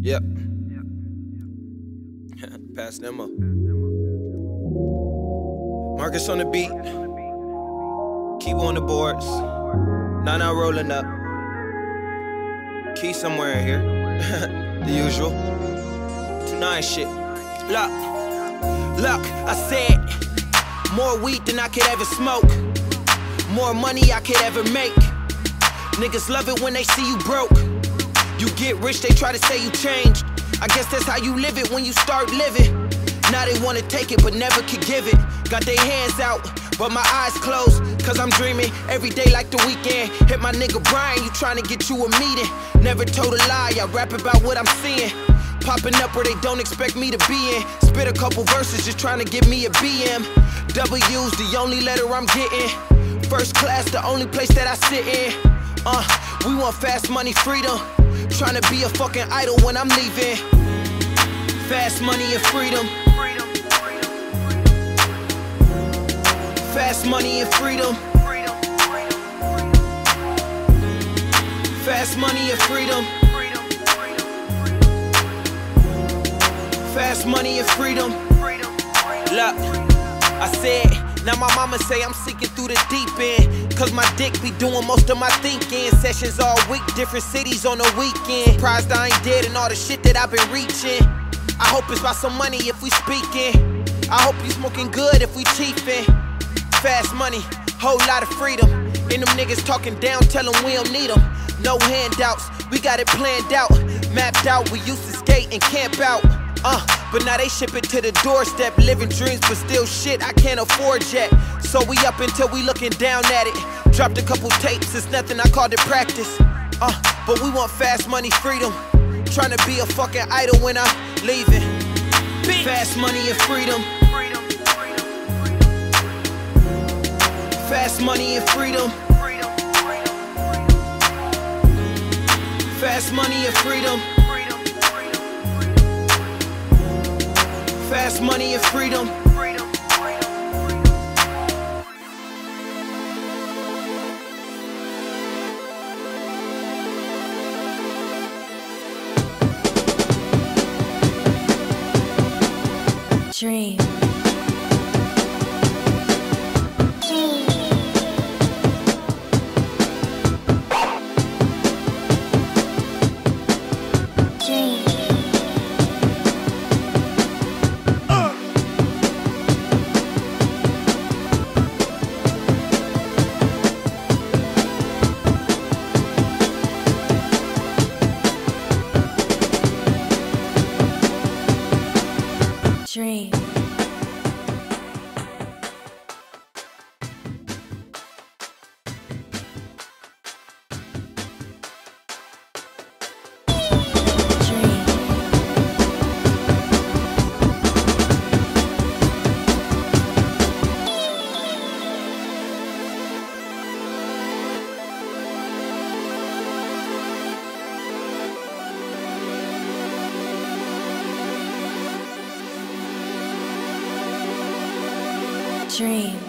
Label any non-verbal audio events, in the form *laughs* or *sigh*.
Yep. *laughs* Pass them up. Marcus on the beat. Keep on the boards. Nine out rolling up. Key somewhere in here. *laughs* the usual. Two nine shit. Look, look, I said more weed than I could ever smoke. More money I could ever make. Niggas love it when they see you broke. You get rich, they try to say you changed. I guess that's how you live it when you start living. Now they wanna take it but never could give it. Got their hands out, but my eyes closed. Cause I'm dreaming every day like the weekend. Hit my nigga Brian, you tryna get you a meeting. Never told a lie, I rap about what I'm seeing. Popping up where they don't expect me to be in. Spit a couple verses just trying to give me a BM. W's the only letter I'm getting. First class, the only place that I sit in. Uh, we want fast money, freedom. Trying to be a fucking idol when I'm leaving. Fast money and freedom. Fast money and freedom. Fast money and freedom. Fast money and freedom. Look, I said, now my mama say I'm seeking through the deep end. Cause my dick be doing most of my thinking. Sessions all week, different cities on the weekend. Surprised I ain't dead and all the shit that I've been reaching. I hope it's about some money if we speaking. I hope you smoking good if we chiefin'. Fast money, whole lot of freedom. And them niggas talking down, tell them we don't need them. No handouts, we got it planned out, mapped out. We used to skate and camp out. Uh, but now they ship it to the doorstep. Living dreams, but still shit I can't afford yet. So we up until we looking down at it. Dropped a couple tapes, it's nothing I called it practice. Uh, but we want fast money freedom. Trying to be a fucking idol when I'm leaving. Fast money and freedom. Fast money and freedom. Fast money and freedom. Fast money and freedom. Dream. Dream. Dream.